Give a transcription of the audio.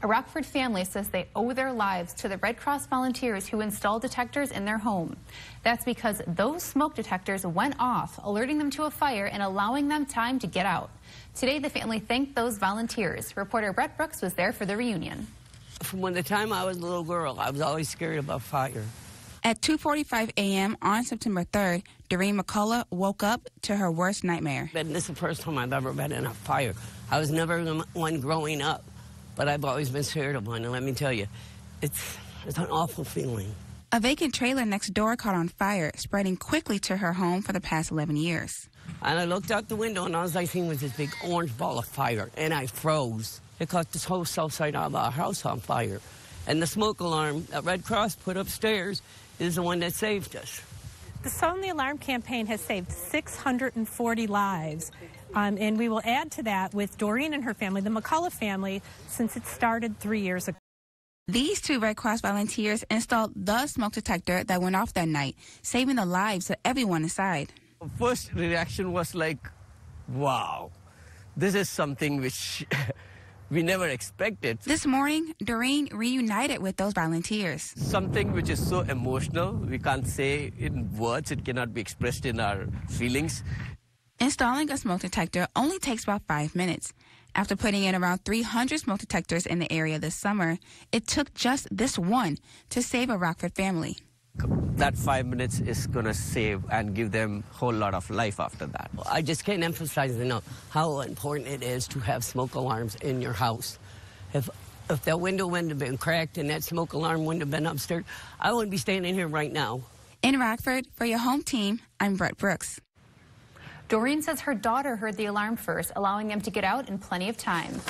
A Rockford family says they owe their lives to the Red Cross volunteers who installed detectors in their home. That's because those smoke detectors went off, alerting them to a fire and allowing them time to get out. Today, the family thanked those volunteers. Reporter Brett Brooks was there for the reunion. From when the time I was a little girl, I was always scared about fire. At 2:45 a.m. on September 3rd, Doreen McCullough woke up to her worst nightmare. And this is the first time I've ever been in a fire. I was never the one growing up but I've always been scared of one. And let me tell you, it's, it's an awful feeling. A vacant trailer next door caught on fire, spreading quickly to her home for the past 11 years. And I looked out the window, and all I seen was this big orange ball of fire, and I froze. It caught this whole south side of our house on fire. And the smoke alarm that Red Cross put upstairs is the one that saved us. The Sound the Alarm campaign has saved 640 lives. Um, and we will add to that with Doreen and her family, the McCullough family, since it started three years ago. These two Red Cross volunteers installed the smoke detector that went off that night, saving the lives of everyone inside. First reaction was like, wow, this is something which we never expected. This morning, Doreen reunited with those volunteers. Something which is so emotional, we can't say in words, it cannot be expressed in our feelings. Installing a smoke detector only takes about five minutes. After putting in around 300 smoke detectors in the area this summer, it took just this one to save a Rockford family. That five minutes is going to save and give them a whole lot of life after that. I just can't emphasize enough how important it is to have smoke alarms in your house. If if that window wouldn't have been cracked and that smoke alarm wouldn't have been upstairs, I wouldn't be standing here right now. In Rockford, for your home team, I'm Brett Brooks. Doreen says her daughter heard the alarm first, allowing them to get out in plenty of time.